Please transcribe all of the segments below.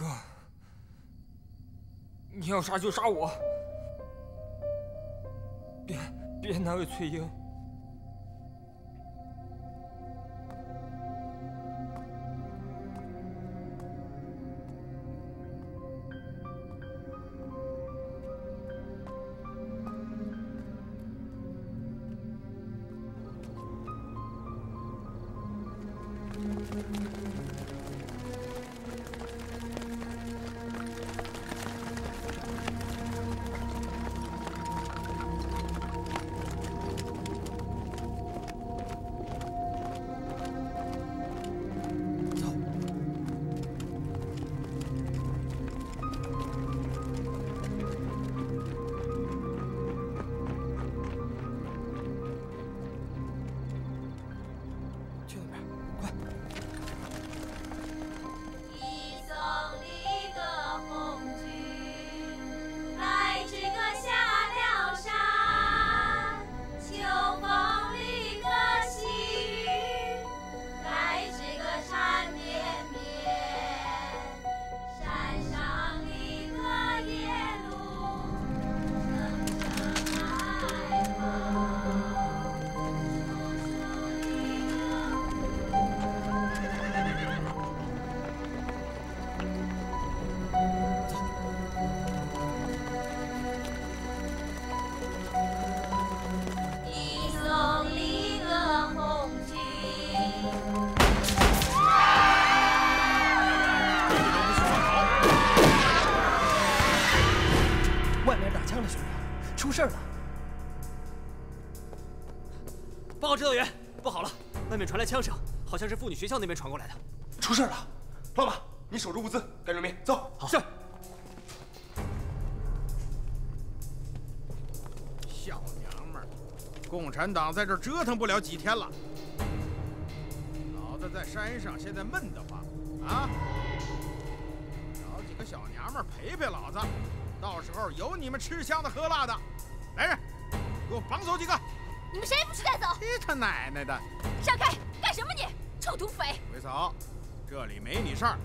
哥，你要杀就杀我，别别难为翠英。学校那边传过来的。出事了，老马，你守住物资，干救命，走。好。是。小娘们儿，共产党在这折腾不了几天了。老子在山上，现在闷得慌啊！找几个小娘们儿陪陪老子，到时候有你们吃香的喝辣的。来人，给我绑走几个！你们谁也不许带走！去他奶奶的！闪开！臭土匪！鬼嫂，这里没你事儿。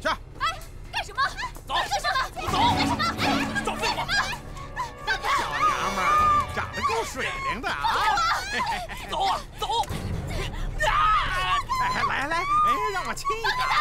去！哎，干什么？走！干什么？走！干什么？走废话！小娘们儿长得够水灵的啊！走啊，走！哎，来来，哎，让我亲一把！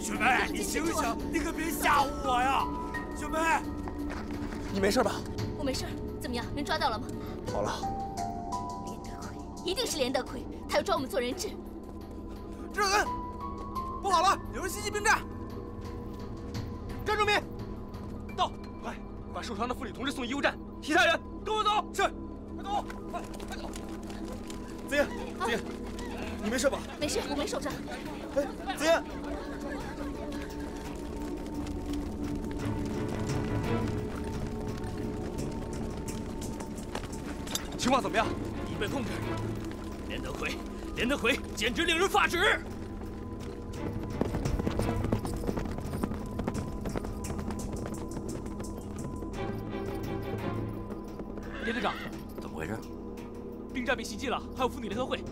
雪梅，你醒醒，你可别吓唬我呀！雪梅，你没事吧？我没事。怎么样，人抓到了吗？好了。连德奎，一定是连德奎，他要抓我们做人质。志恩，不好了，有人袭击兵站！站住！民，到，快把受伤的妇女同志送医务站。其他人跟我走。是，快走，快快走。子英，子英，你没事吧？没事，我没受伤。哎，子言。况怎么样？已被控制。连德奎，连德奎，简直令人发指！连队长，怎么回事？兵站被袭击了，还有妇女联合会。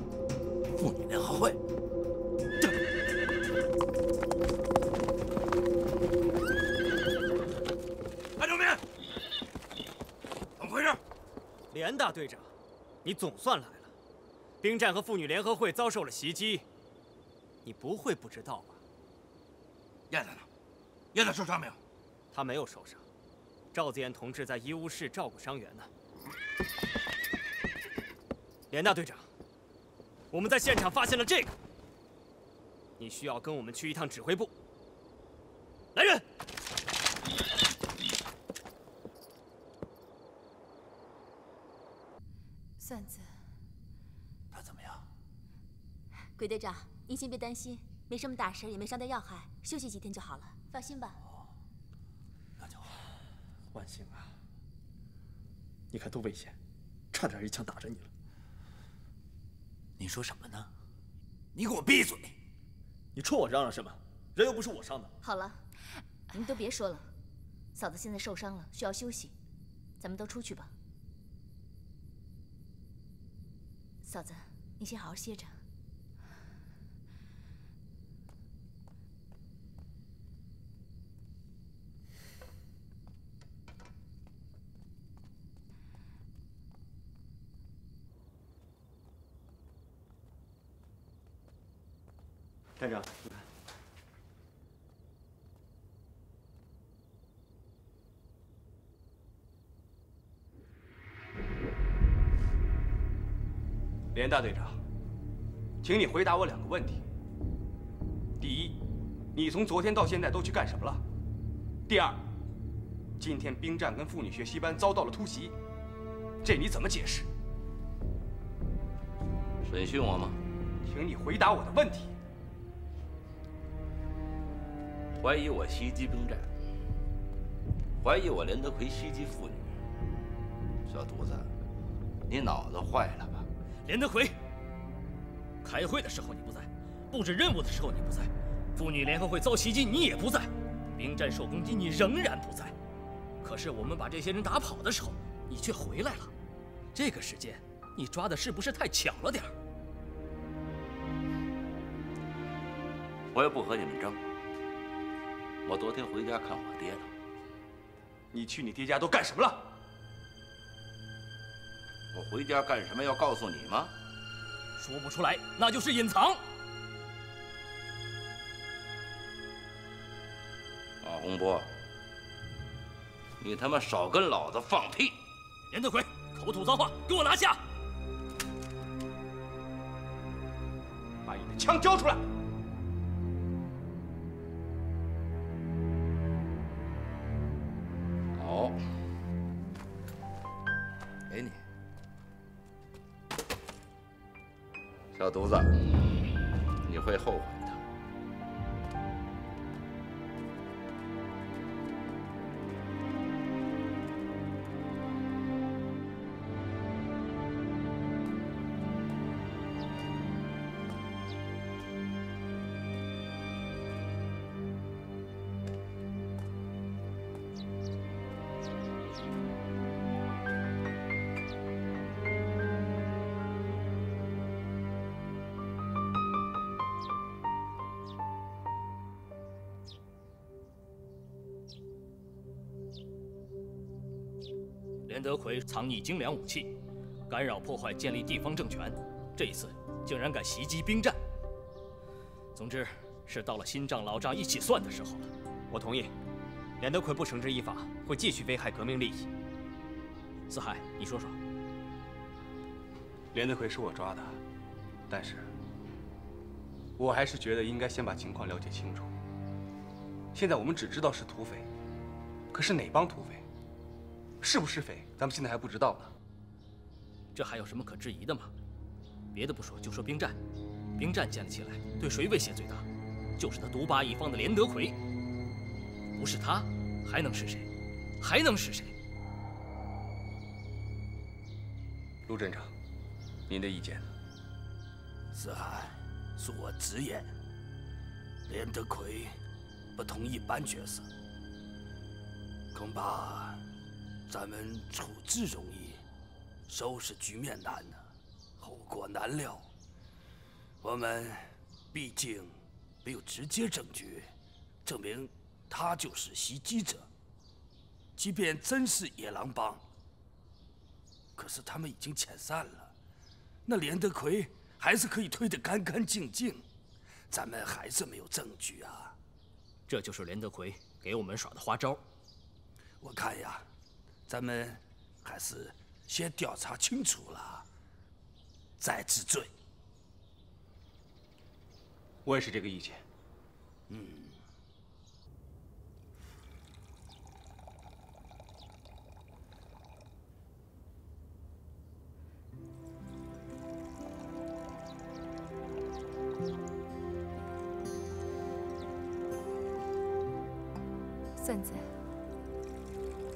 你总算来了。兵站和妇女联合会遭受了袭击，你不会不知道吧？燕子呢？燕子受伤没有？他没有受伤。赵子燕同志在医务室照顾伤员呢。连大队长，我们在现场发现了这个，你需要跟我们去一趟指挥部。来人！算子，他怎么样？鬼队长，您先别担心，没什么大事，也没伤到要害，休息几天就好了，放心吧。那就好。万幸啊！你看多危险，差点一枪打着你了。你说什么呢？你给我闭嘴！你冲我嚷嚷什么？人又不是我伤的。好了，你们都别说了。嫂子现在受伤了，需要休息，咱们都出去吧。嫂子，你先好好歇着。站长，你看，连大队长，请你回答我两个问题。第一，你从昨天到现在都去干什么了？第二，今天兵站跟妇女学习班遭到了突袭，这你怎么解释？审讯我吗？请你回答我的问题。怀疑我袭击兵站，怀疑我连德奎袭击妇女。小犊子，你脑子坏了吧？连德奎，开会的时候你不在，布置任务的时候你不在，妇女联合会遭袭击你也不在，兵站受攻击你仍然不在。可是我们把这些人打跑的时候，你却回来了。这个时间，你抓的是不是太巧了点儿？我也不和你们争。我昨天回家看我爹了。你去你爹家都干什么了？我回家干什么要告诉你吗？说不出来，那就是隐藏。马洪波，你他妈少跟老子放屁！严德奎，口吐脏话，给我拿下！把你的枪交出来！小犊子，你会后悔。的。连德奎藏匿精良武器，干扰破坏建立地方政权，这一次竟然敢袭击兵站。总之，是到了新账老账一起算的时候了。我同意，连德奎不绳之以法，会继续危害革命利益。四海，你说说。连德奎是我抓的，但是，我还是觉得应该先把情况了解清楚。现在我们只知道是土匪，可是哪帮土匪，是不是匪，咱们现在还不知道呢。这还有什么可质疑的吗？别的不说，就说兵站，兵站建了起来，对谁威胁最大？就是他独霸一方的连德奎。不是他，还能是谁？还能是谁？陆镇长，您的意见呢？四海，恕我直言，连德奎不同一般角色，恐怕咱们处置容易，收拾局面难呢，后果难料。我们毕竟没有直接证据证明他就是袭击者，即便真是野狼帮。可是他们已经遣散了，那连德奎还是可以推得干干净净，咱们还是没有证据啊。这就是连德奎给我们耍的花招。我看呀，咱们还是先调查清楚了，再治罪。我也是这个意见。嗯。算子，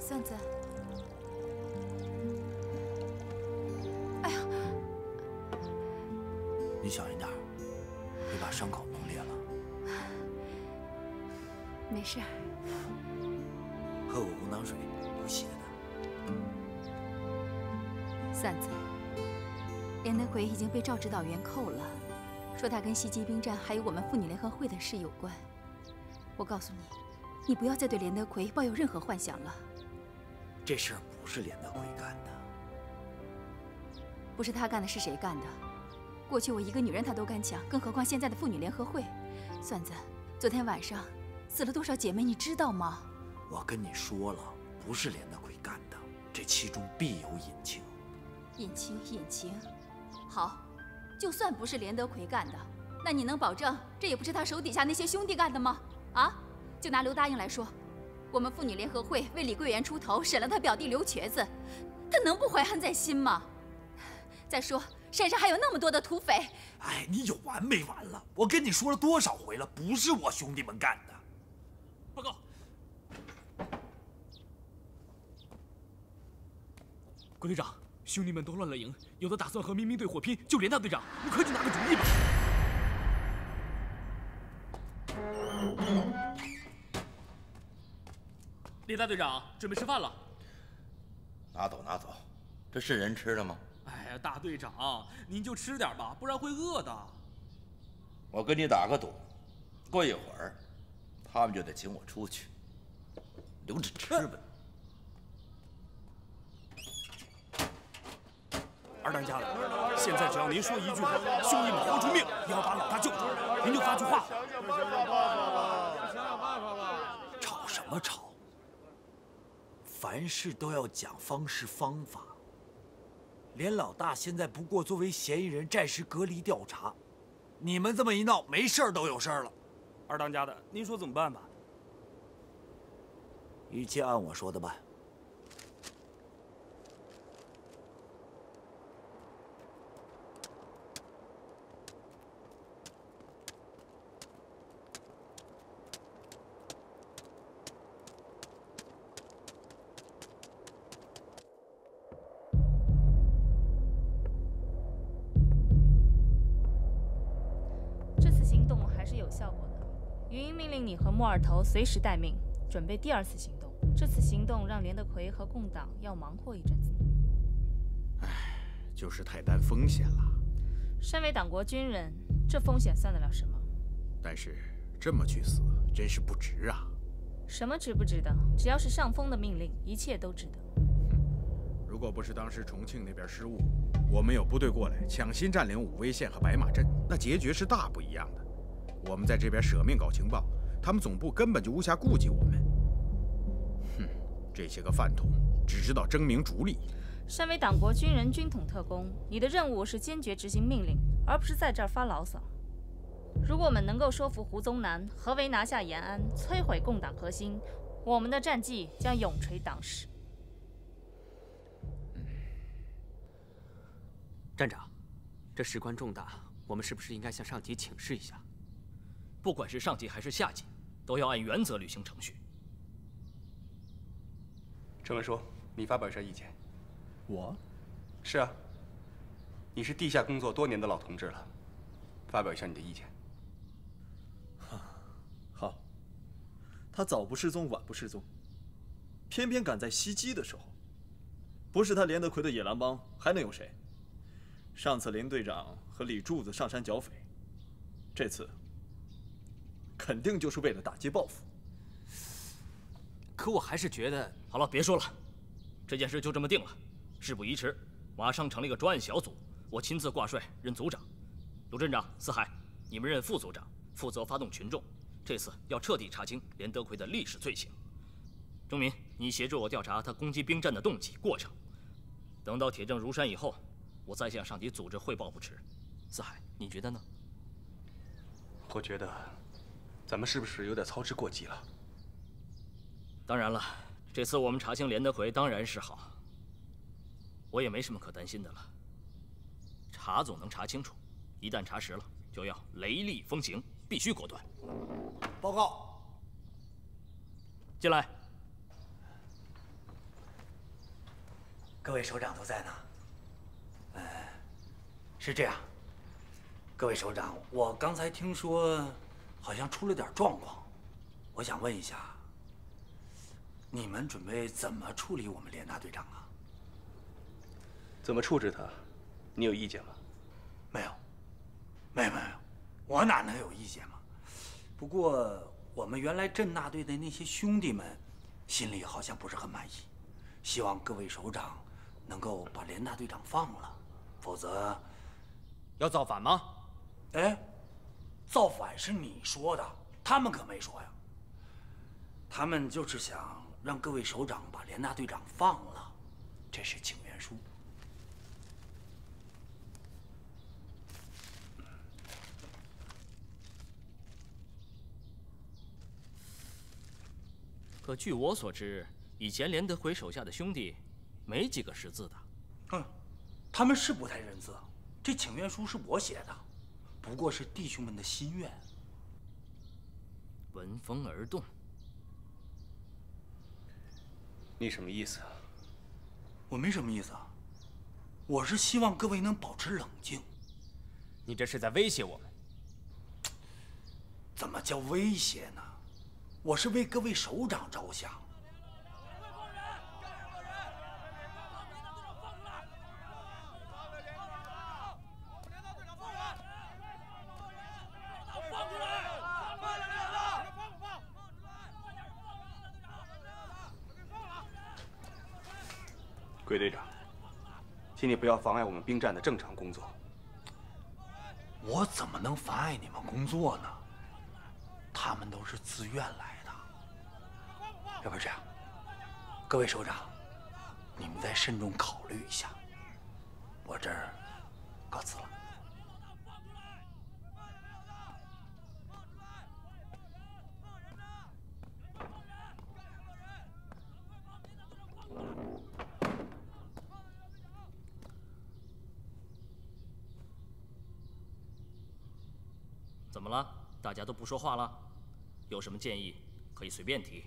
算子，伤口崩裂了。没事。喝我红糖水，补血的。三子，连德奎已经被赵指导员扣了，说他跟袭击兵站还有我们妇女联合会的事有关。我告诉你。你不要再对连德奎抱有任何幻想了。这事儿不是连德奎干的，不是他干的，是谁干的？过去我一个女人他都敢抢，更何况现在的妇女联合会？算子，昨天晚上死了多少姐妹，你知道吗？我跟你说了，不是连德奎干的，这其中必有隐情。隐情，隐情。好，就算不是连德奎干的，那你能保证这也不是他手底下那些兄弟干的吗？啊？就拿刘答应来说，我们妇女联合会为李桂元出头，审了他表弟刘瘸子，他能不怀恨在心吗？再说山上还有那么多的土匪。哎，你有完没完了？我跟你说了多少回了，不是我兄弟们干的。报告，郭队长，兄弟们都乱了营，有的打算和民兵队火拼，就连大队长，你快去拿个主意吧。李大队长，准备吃饭了。拿走，拿走，这是人吃的吗？大队长，您就吃点吧，不然会饿的。我跟你打个赌，过一会儿，他们就得请我出去，留着吃吧。二当家的，现在只要您说一句话，兄弟们豁出命也要把老大救出来。您就发句话。想想办法吧，想想办法吧。吵什么吵？凡事都要讲方式方法。连老大现在不过作为嫌疑人暂时隔离调查，你们这么一闹，没事儿都有事儿了。二当家的，您说怎么办吧？一切按我说的办。你和莫尔头随时待命，准备第二次行动。这次行动让连德奎和共党要忙活一阵子。唉，就是太担风险了。身为党国军人，这风险算得了什么？但是这么去死，真是不值啊！什么值不值得？只要是上峰的命令，一切都值得。如果。不是当时重庆那边失误，我们有部队过来抢先占领武威县和白马镇，那结局是大不一样的。我们在这边舍命搞情报，他们总部根本就无暇顾及我们。哼，这些个饭桶只知道争名逐利。身为党国军人、军统特工，你的任务是坚决执行命令，而不是在这儿发牢骚。如果我们能够说服胡宗南合围拿下延安，摧毁共党核心，我们的战绩将永垂党史。站长，这事关重大，我们是不是应该向上级请示一下？不管是上级还是下级，都要按原则履行程序。陈文书，你发表一下意见。我？是啊，你是地下工作多年的老同志了，发表一下你的意见。好。他早不失踪，晚不失踪，偏偏赶在袭击的时候。不是他连德奎的野狼帮，还能有谁？上次林队长和李柱子上山剿匪，这次肯定就是为了打击报复。可我还是觉得，好了，别说了，这件事就这么定了。事不宜迟，马上成立一个专案小组，我亲自挂帅任组长。卢镇长、四海，你们任副组长，负责发动群众。这次要彻底查清连德奎的历史罪行。钟民，你协助我调查他攻击兵站的动机、过程。等到铁证如山以后，我再向上级组织汇报不迟。四海，你觉得呢？我觉得，咱们是不是有点操之过急了？当然了，这次我们查清连德奎当然是好。我也没什么可担心的了。查总能查清楚，一旦查实了，就要雷厉风行，必须果断。报告。进来。各位首长都在呢。嗯，是这样。各位首长，我刚才听说，好像出了点状况，我想问一下，你们准备怎么处理我们连大队长啊？怎么处置他？你有意见吗？没有，没有没有，我哪能有意见嘛？不过我们原来镇大队的那些兄弟们，心里好像不是很满意，希望各位首长。能够把连大队长放了，否则要造反吗？哎，造反是你说的，他们可没说呀。他们就是想让各位首长把连大队长放了，这是请愿书。可据我所知，以前连德奎手下的兄弟。没几个识字的，嗯，他们是不太认字。这请愿书是我写的，不过是弟兄们的心愿。闻风而动，你什么意思啊？我没什么意思啊，我是希望各位能保持冷静。你这是在威胁我们？怎么叫威胁呢？我是为各位首长着想。鬼队长，请你不要妨碍我们兵站的正常工作。我怎么能妨碍你们工作呢？他们都是自愿来的。要不这样，各位首长，你们再慎重考虑一下。我这儿告辞了。怎么了？大家都不说话了？有什么建议可以随便提。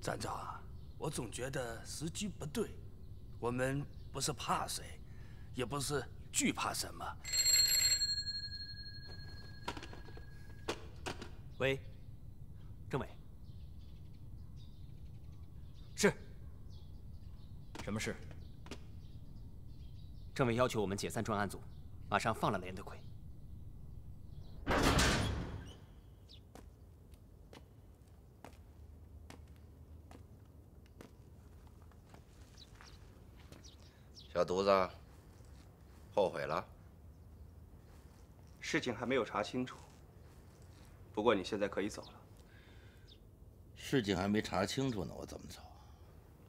站长，我总觉得时机不对。我们不是怕谁，也不是惧怕什么。喂，政委，是。什么事？政委要求我们解散专案组，马上放了连德奎。小犊子，后悔了？事情还没有查清楚，不过你现在可以走了。事情还没查清楚呢，我怎么走？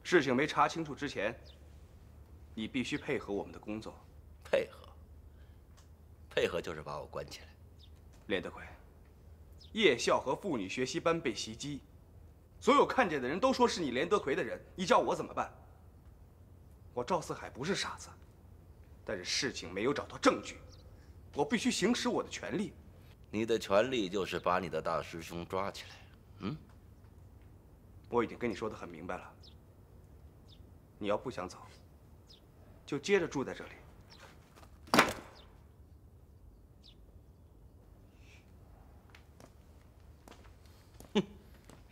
事情没查清楚之前，你必须配合我们的工作。配合？配合就是把我关起来。连德奎，夜校和妇女学习班被袭击，所有看见的人都说是你连德奎的人，你叫我怎么办？我赵四海不是傻子，但是事情没有找到证据，我必须行使我的权利。你的权利就是把你的大师兄抓起来。嗯，我已经跟你说的很明白了。你要不想走，就接着住在这里。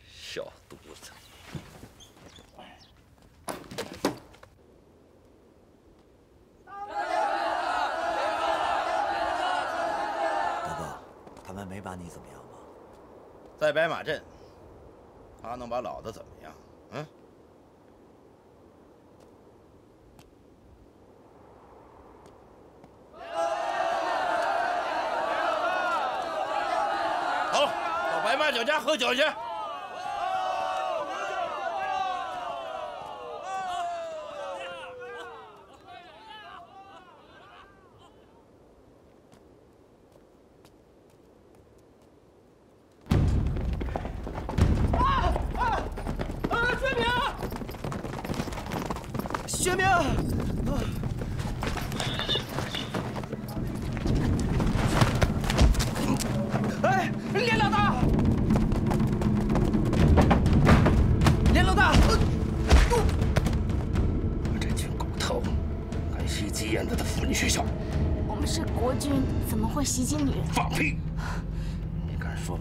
小犊子！大哥，他们没把你怎么样吧？在白马镇，他能把老子怎么样？嗯？走，到白马酒家喝酒去。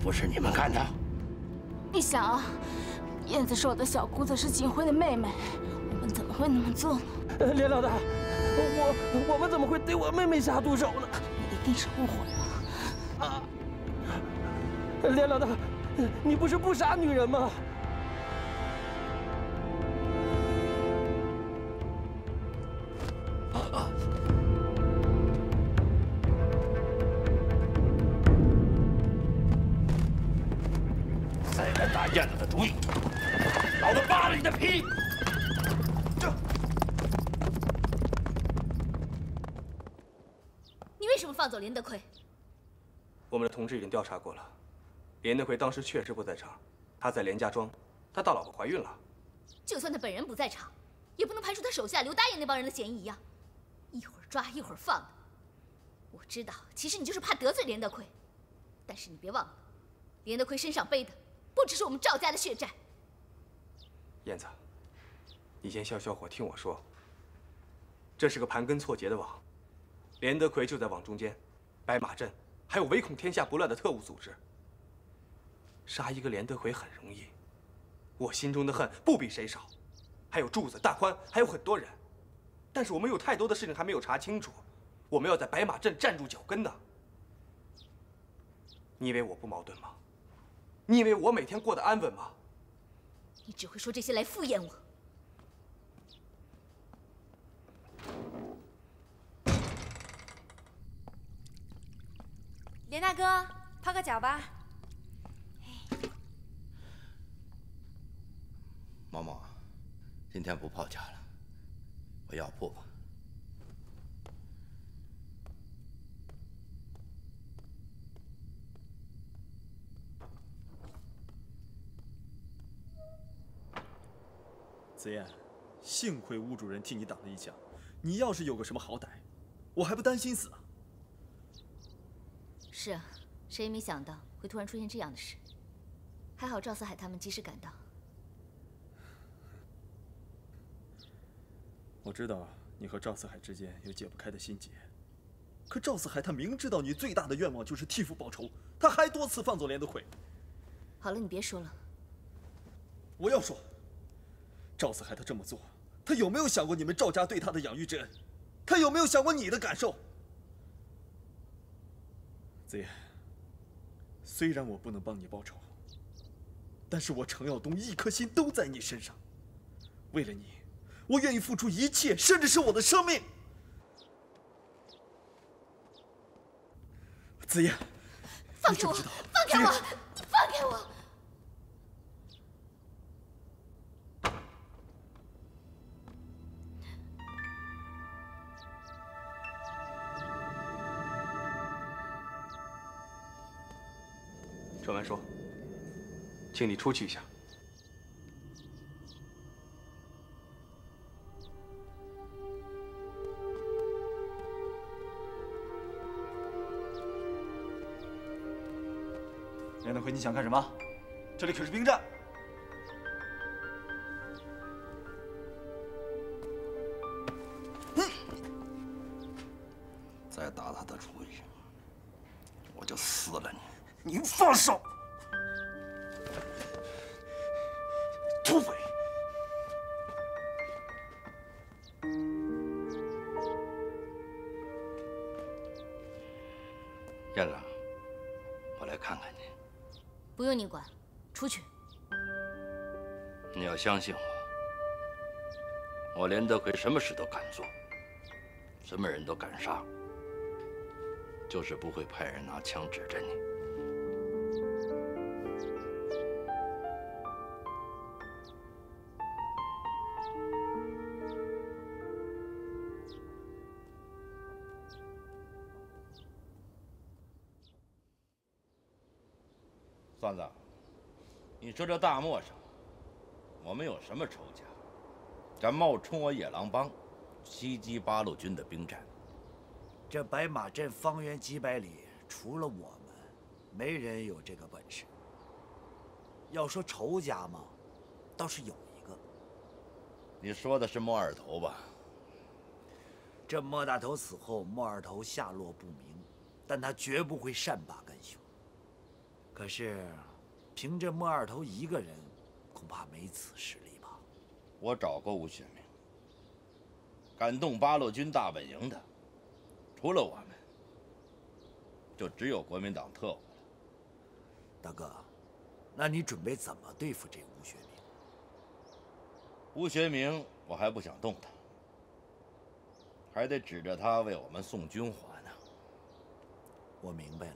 不是你们干的？你想啊，燕子是我的小姑子，是景辉的妹妹，我们怎么会那么做呢？连老大，我我们怎么会对我妹妹下毒手呢？你一定是误会了。啊！连老大，你不是不杀女人吗？主意，老子扒了你的皮！你为什么放走连德奎？我们的同志已经调查过了，连德奎当时确实不在场，他在连家庄，他大老婆怀孕了。就算他本人不在场，也不能排除他手下刘大爷那帮人的嫌疑呀。一会儿抓一会儿放的。我知道，其实你就是怕得罪连德奎，但是你别忘了，连德奎身上背的不只是我们赵家的血债。燕子，你先消消火，听我说。这是个盘根错节的网，连德奎就在网中间，白马镇还有唯恐天下不乱的特务组织。杀一个连德奎很容易，我心中的恨不比谁少，还有柱子、大宽，还有很多人。但是我们有太多的事情还没有查清楚，我们要在白马镇站住脚跟呢。你以为我不矛盾吗？你以为我每天过得安稳吗？你只会说这些来敷衍我。连大哥，泡个脚吧。毛毛，今天不泡脚了，我要铺吧。子燕，幸亏吴主任替你挡了一枪，你要是有个什么好歹，我还不担心死啊！是啊，谁也没想到会突然出现这样的事，还好赵四海他们及时赶到。我知道你和赵四海之间有解不开的心结，可赵四海他明知道你最大的愿望就是替父报仇，他还多次放走连德奎。好了，你别说了。我要说，赵四海他这么做，他有没有想过你们赵家对他的养育之恩？他有没有想过你的感受？子言，虽然我不能帮你报仇，但是我程耀东一颗心都在你身上。为了你，我愿意付出一切，甚至是我的生命。紫嫣，放开我！放开我！你放开我！传文说，请你出去一下。梁德奎，你想干什么？这里可是兵站。相信我，我连德奎什么事都敢做，什么人都敢杀，就是不会派人拿枪指着你。算子，你说这大漠上，我们有什么仇家，敢冒充我野狼帮，袭击八路军的兵站？这白马镇方圆几百里，除了我们，没人有这个本事。要说仇家嘛，倒是有一个。你说的是莫二头吧？这莫大头死后，莫二头下落不明，但他绝不会善罢甘休。可是，凭着莫二头一个人，恐怕没此实力吧？我找过吴学明，敢动八路军大本营的，除了我们，就只有国民党特务了。大哥，那你准备怎么对付这吴学明？吴学明，我还不想动他，还得指着他为我们送军火呢。我明白了。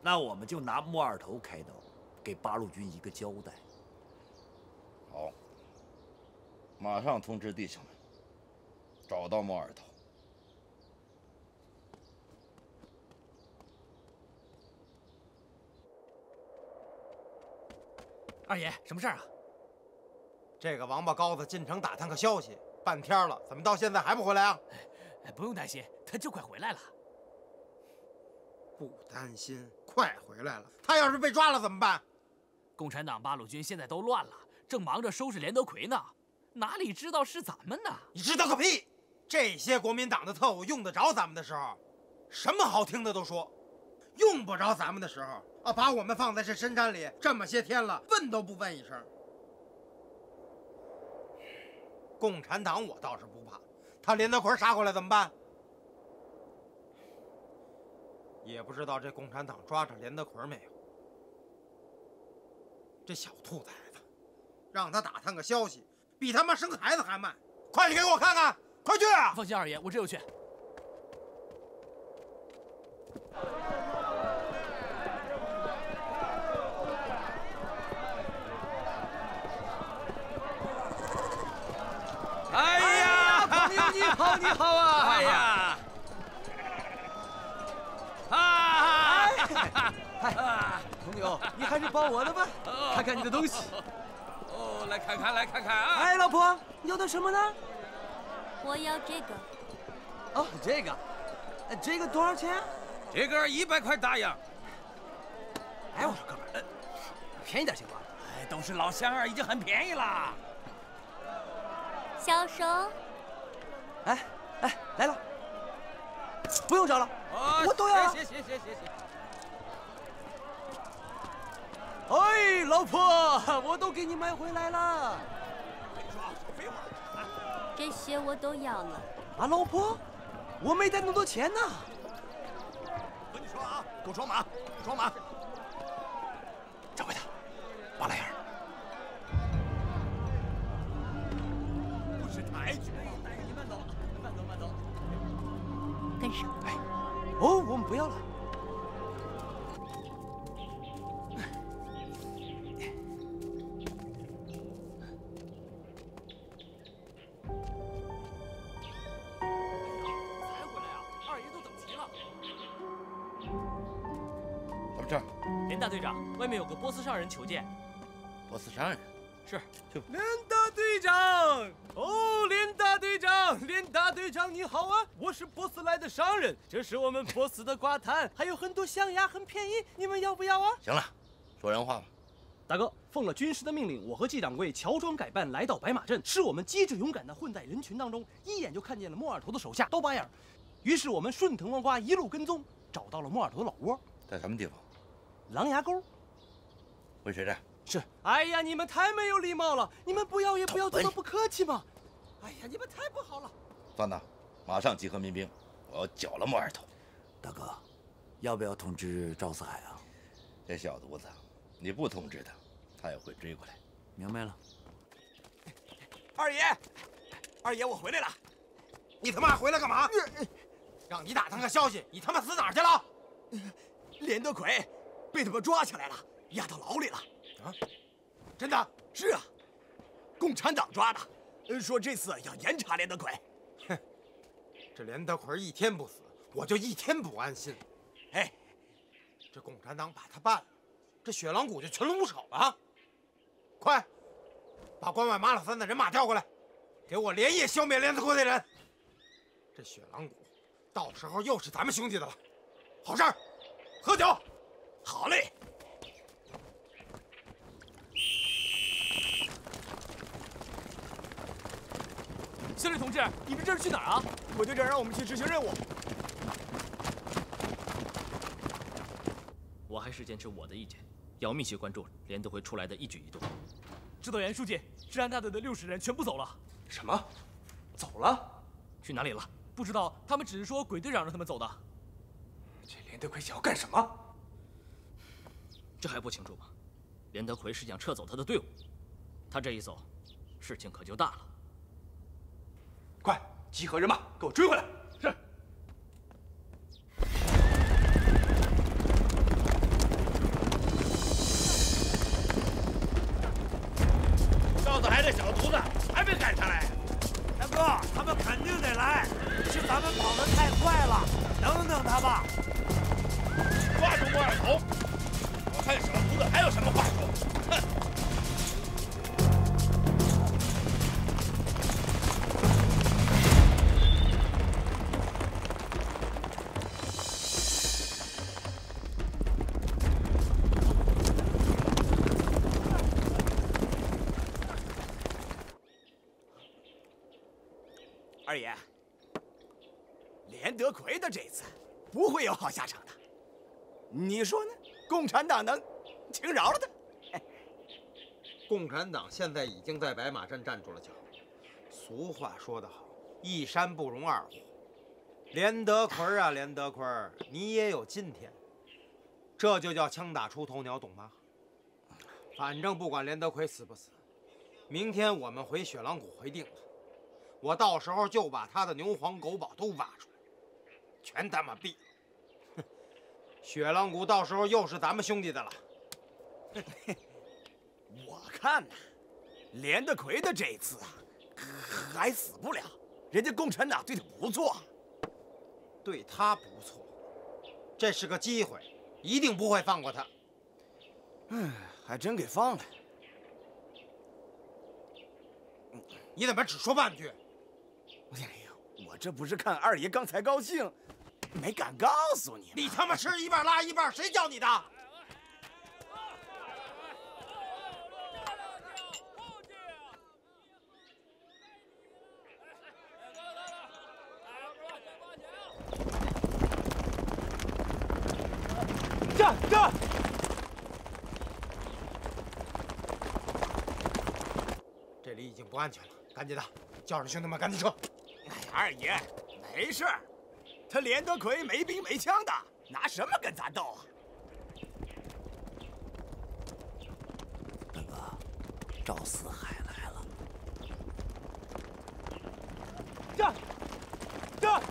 那我们就拿木二头开刀，给八路军一个交代。好，马上通知弟兄们，找到莫二头。二爷，什么事儿啊？这个王八羔子进城打探个消息，半天了，怎么到现在还不回来啊？哎，不用担心，他就快回来了。不担心，快回来了。他要是被抓了怎么办？共产党八路军现在都乱了，正忙着收拾连德奎呢，哪里知道是咱们呢？你知道个屁！这些国民党的特务用得着咱们的时候，什么好听的都说；用不着咱们的时候，啊，把我们放在这深山里这么些天了，问都不问一声。共产党我倒是不怕，他连德奎杀过来怎么办？也不知道这共产党抓着连德奎没有。这小兔崽子，让他打探个消息，比他妈生孩子还慢。快去给我看看，快去啊！放心，二爷，我这就去。哎呀，朋友你好，你好啊！哎呀，啊！哎，朋友，你还是帮我的吧，看看你的东西。哦，来看看，来看看啊！哎，老婆，要的什么呢？我要这个。哦，这个，这个多少钱？这个一百块大洋。哎，我说哥们儿，便宜点行吗？哎，都是老乡儿，已经很便宜了。小手。哎哎，来了，不用找了，我都要。谢谢谢谢谢哎，老婆，我都给你买回来了。这些我都要了。啊，老婆，我没带那么多钱呢。和你说啊，给我装满，装满。求见。波斯商人？是。连大队长，哦，连大队长，连大队长你好啊！我是波斯来的商人，这是我们波斯的瓜摊，还有很多象牙，很便宜，你们要不要啊？行了，说人话吧。大哥，奉了军师的命令，我和季掌柜乔装改扮来到白马镇，是我们机智勇敢的混在人群当中，一眼就看见了莫尔头的手下刀疤眼儿，于是我们顺藤摸瓜一路跟踪，找到了莫尔头的老窝，在什么地方？狼牙沟。回水站。是。哎呀，你们太没有礼貌了！你们不要也不要这么不客气嘛！哎呀，你们太不好了！算呐，马上集合民兵，我要剿了莫尔头。大哥，要不要通知赵四海啊？这小犊子，你不通知他，他也会追过来。明白了。二爷，二爷，我回来了。你他妈回来干嘛？让你打探个消息，你他妈死哪儿去了？连德奎被他们抓起来了，押到牢里了。啊，真的？是啊，共产党抓的，呃说这次要严查连德奎。哼，这连德奎一天不死，我就一天不安心。哎，这共产党把他办了，这雪狼谷就群龙无首了。快，把关外马老三的人马调过来，给我连夜消灭连德奎的人。这雪狼谷到时候又是咱们兄弟的了。好事儿，喝酒。好嘞。司令同志，你们这是去哪儿啊？鬼队长让我们去执行任务。我还是坚持我的意见，要密切关注连德奎出来的一举一动。指导员、书记，治安大队的六十人全部走了。什么？走了？去哪里了？不知道，他们只是说鬼队长让他们走的。这连德奎想要干什么？这还不清楚吗？连德奎是想撤走他的队伍，他这一走，事情可就大了。快集合人马，给我追回来！是。赵子海这小犊子还没赶上来。大哥，他们肯定得来，是咱们跑得太快了，等等他吧。抓住莫二头，我看小犊子还有什么话说。哼！不会有好下场的，你说呢？共产党能轻饶了他？共产党现在已经在白马镇站住了脚。俗话说得好，一山不容二虎。连德奎啊，连德奎，你也有今天。这就叫枪打出头鸟，懂吗？反正不管连德奎死不死，明天我们回雪狼谷回定了。我到时候就把他的牛黄狗宝都挖出来，全他妈毙了！哼，雪狼谷到时候又是咱们兄弟的了。我看呐，连德奎的这次啊，还死不了。人家共产党对他不错，对他不错，这是个机会，一定不会放过他。嗯，还真给放了。你怎么只说半句？哎呀，我这不是看二爷刚才高兴，没敢告诉你。你他妈吃一半拉一半，谁教你的？站站！这里已经不安全了，赶紧的，叫上兄弟们赶紧撤！哎呀，二爷，没事儿，他连德奎没兵没枪的，拿什么跟咱斗啊？大哥，赵四海来了。站站！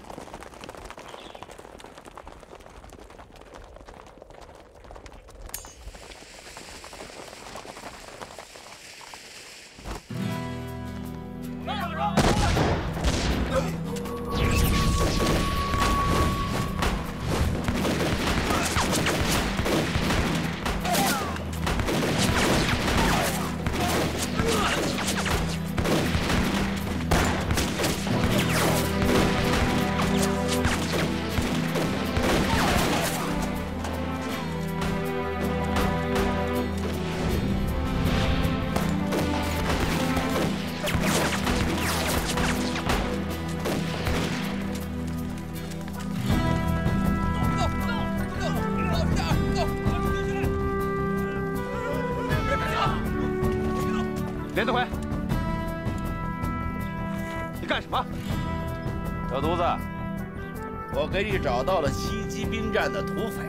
找到了袭击兵站的土匪。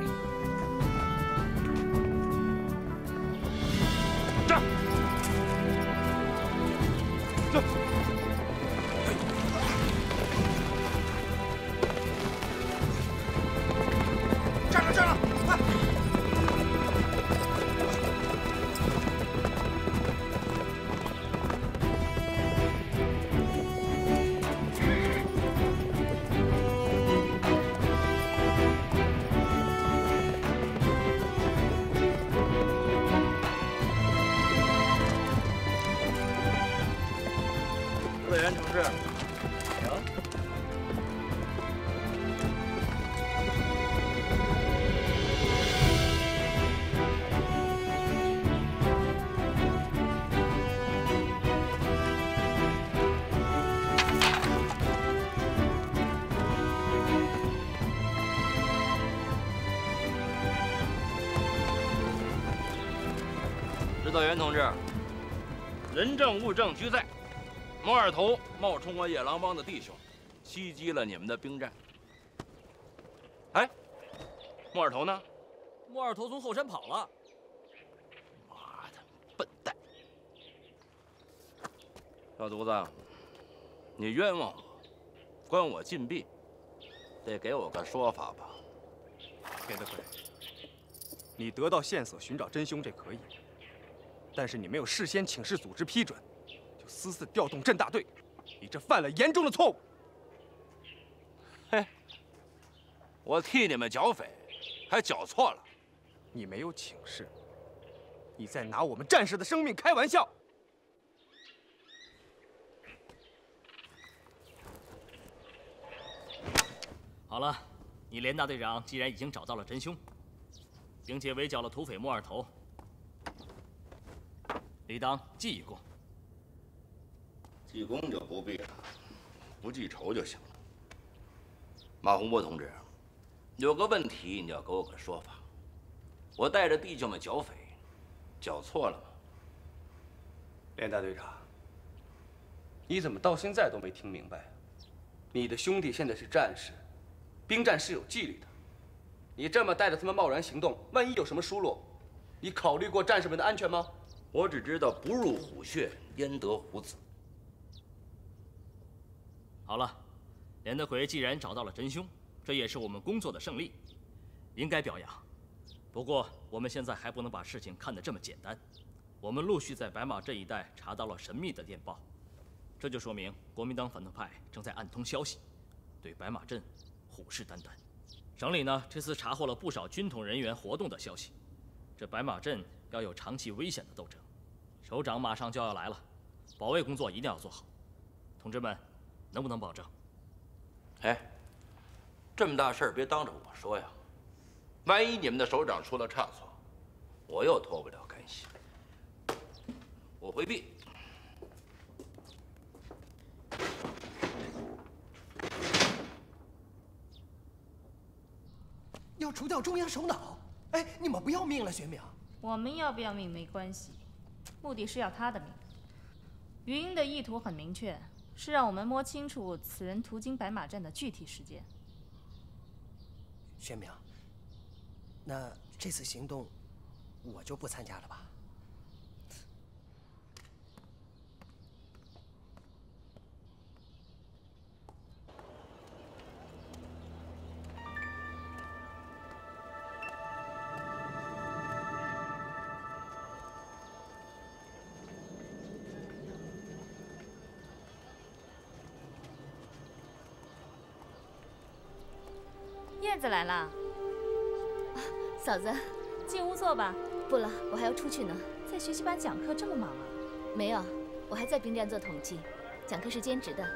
指导员同志，人证物证俱在。莫二头冒充我野狼帮的弟兄，袭击了你们的兵站。哎，莫二头呢？莫二头从后山跑了。妈的笨蛋！小犊子，你冤枉我，关我禁闭，得给我个说法吧？连德奎，你得到线索寻找真凶这可以，但是你没有事先请示组织批准，就私自调动镇大队，你这犯了严重的错误。嘿，我替你们剿匪，还剿错了。你没有请示，你在拿我们战士的生命开玩笑。好了，你连大队长既然已经找到了真凶，并且围剿了土匪莫二头，理当记一功。记功就不必了，不记仇就行了。马洪波同志，有个问题你要给我个说法。我带着弟兄们剿匪，剿错了吗？连大队长，你怎么到现在都没听明白？你的兄弟现在是战士，兵战是有纪律的。你这么带着他们贸然行动，万一有什么疏漏，你考虑过战士们的安全吗？我只知道不入虎穴，焉得虎子。好了，连德奎既然找到了真凶，这也是我们工作的胜利，应该表扬。不过我们现在还不能把事情看得这么简单。我们陆续在白马镇一带查到了神秘的电报，这就说明国民党反动派正在暗通消息，对白马镇虎视眈眈。省里呢，这次查获了不少军统人员活动的消息，这白马镇要有长期危险的斗争。首长马上就要来了，保卫工作一定要做好。同志们，能不能保证？哎，这么大事儿别当着我说呀，万一你们的首长出了差错，我又脱不了干系。我回避。要除掉中央首脑，哎，你们不要命了，玄明？我们要不要命没关系，目的是要他的命。云英的意图很明确，是让我们摸清楚此人途经白马镇的具体时间。玄明，那这次行动我就不参加了吧？燕子来了，嫂子，进屋坐吧。不了，我还要出去呢。在学习班讲课这么忙啊？没有，我还在兵站做统计，讲课是兼职的。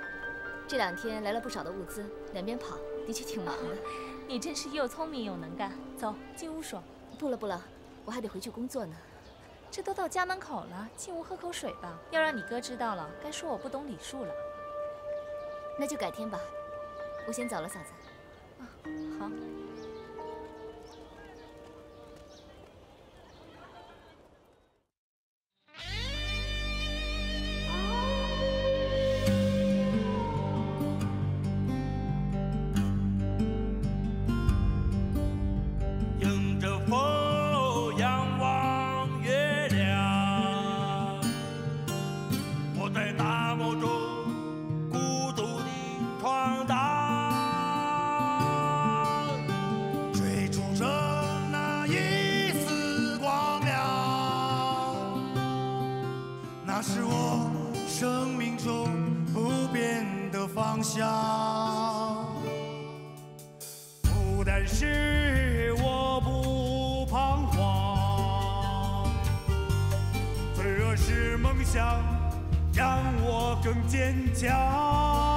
这两天来了不少的物资，两边跑，的确挺忙的。你真是又聪明又能干。走进屋说。不了不了，我还得回去工作呢。这都到家门口了，进屋喝口水吧。要让你哥知道了，该说我不懂礼数了。那就改天吧，我先走了，嫂子。想，让我更坚强。